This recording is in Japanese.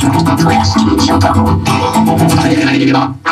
増やしにしようと。はい、い、